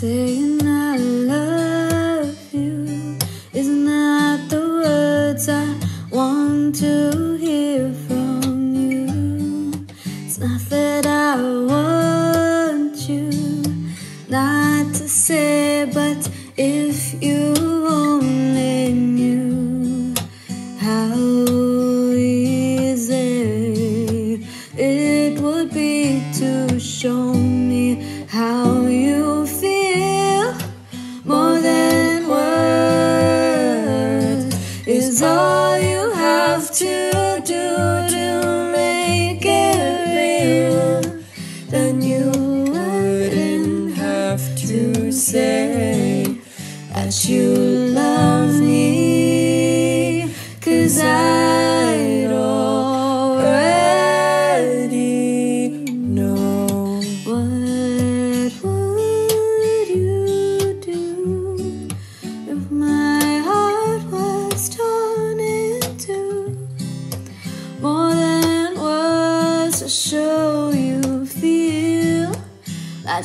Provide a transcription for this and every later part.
Saying I love you is not the words I want to hear from you. It's not that I want you not to say, but if you only knew how easy it would be to show me how you all you have to do to make it real. Then you wouldn't have to say that you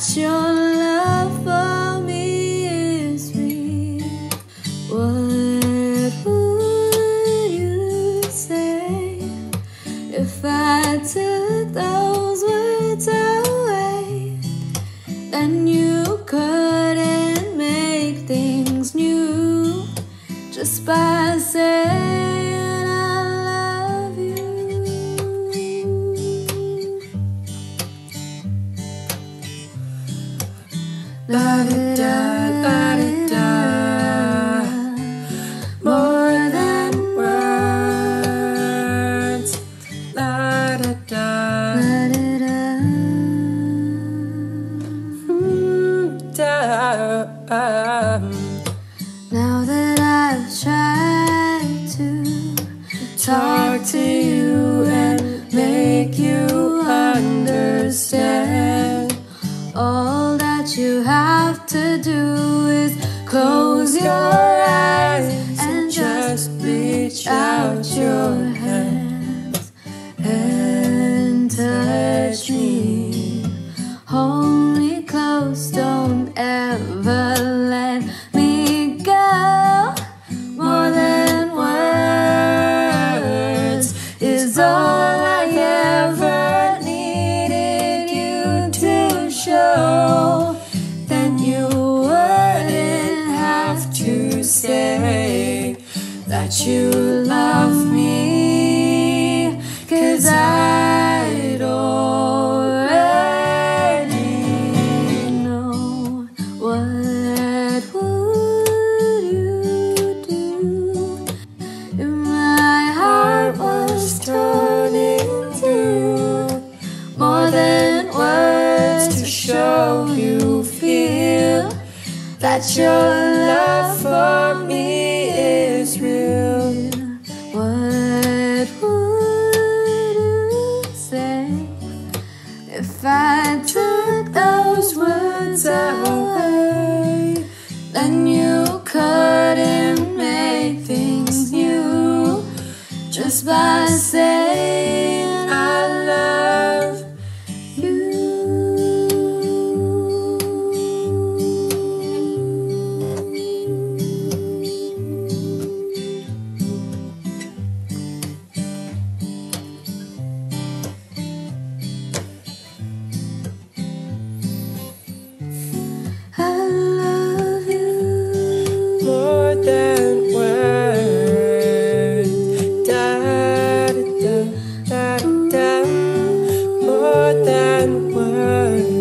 that your love for me is real? What would you say if I took those words away? Then you couldn't make things new just by saying La da da, la da da. More than words. La da da. La da da. Now that I've tried to talk to you and make you all you have to do is close your eyes and just reach out your hands and touch me. Hold me close, don't ever let me go. More than words is all I ever needed you to show. You love me, cause I'd already know. What would you do if my heart was torn into more than words to show you feel that your love for me one word.